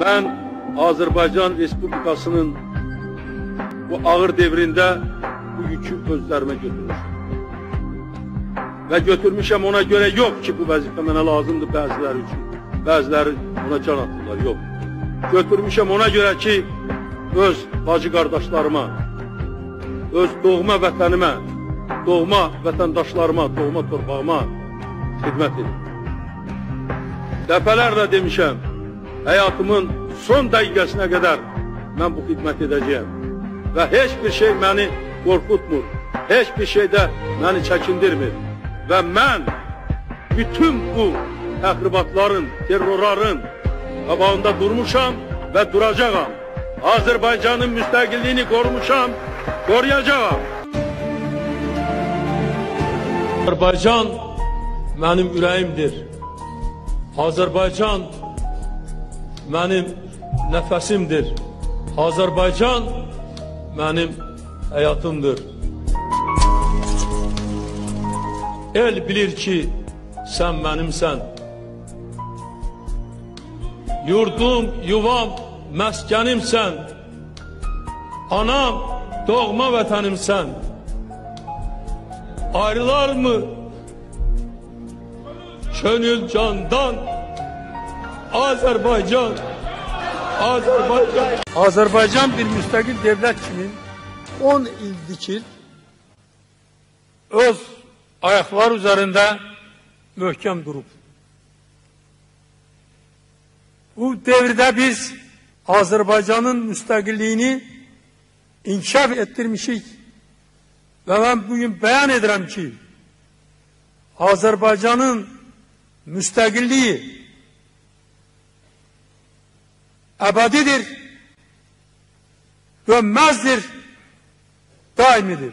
Mən Azərbaycan Respublikasının bu ağır devrində bu yükü özlərimə götürmüşəm. Və götürmüşəm ona görə yox ki, bu vəzifə mənə lazımdır bəziləri üçün. Bəziləri ona can atırlar, yox. Götürmüşəm ona görə ki, öz bacı qardaşlarıma, öz doğma vətənimə, doğma vətəndaşlarıma, doğma torpağıma xidmət edir. Dəfələrlə demişəm, həyatımın son dəqiqəsinə qədər mən bu xidmət edəcəyəm. Və heç bir şey məni qorxutmur, heç bir şey də məni çəkindirmir. Və mən bütün bu təxribatların, terrorların qabağında durmuşam və duracağam. Azərbaycanın müstəqilliyini qorumuşam, qoruyacağam. Azərbaycan mənim ürəyimdir. Azərbaycan mənim nəfəsimdir. Azərbaycan mənim həyatımdır. El bilir ki, sən mənimsən. Yurdum, yuvam, məskənimsən. Anam, doğma vətənimsən. Ayrılar mı Könül candan Azerbaycan Azerbaycan Azerbaycan bir müstakil devlet kimi 10 ildir ki öz ayaklar üzerinde möhkem durup. Bu devirde biz Azerbaycan'ın müstakilliğini inkişaf ettirmişik. Ve ben bugün beyan ederim ki Azerbaycan'ın müstakilliği ebedidir, dönmezdir, daimidir.